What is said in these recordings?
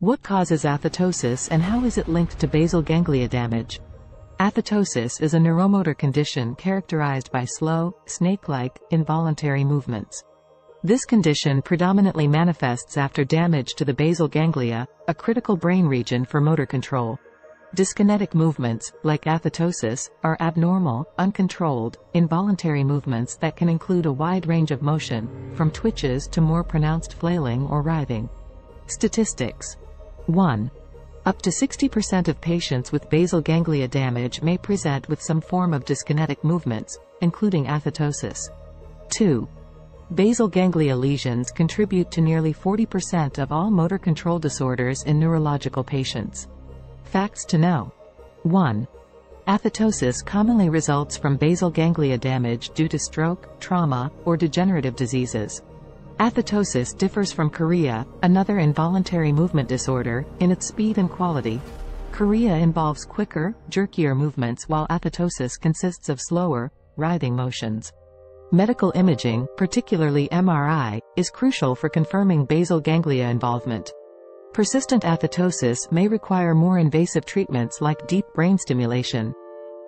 What causes athetosis and how is it linked to basal ganglia damage? Athetosis is a neuromotor condition characterized by slow, snake-like, involuntary movements. This condition predominantly manifests after damage to the basal ganglia, a critical brain region for motor control. Dyskinetic movements, like athetosis, are abnormal, uncontrolled, involuntary movements that can include a wide range of motion, from twitches to more pronounced flailing or writhing. Statistics 1. Up to 60% of patients with basal ganglia damage may present with some form of dyskinetic movements, including athetosis. 2. Basal ganglia lesions contribute to nearly 40% of all motor control disorders in neurological patients. Facts to know. 1. Athetosis commonly results from basal ganglia damage due to stroke, trauma, or degenerative diseases. Athetosis differs from chorea, another involuntary movement disorder, in its speed and quality. Chorea involves quicker, jerkier movements while athetosis consists of slower, writhing motions. Medical imaging, particularly MRI, is crucial for confirming basal ganglia involvement. Persistent athetosis may require more invasive treatments like deep brain stimulation.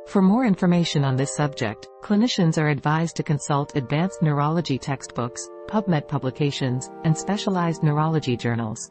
For more information on this subject, clinicians are advised to consult advanced neurology textbooks, PubMed publications, and specialized neurology journals.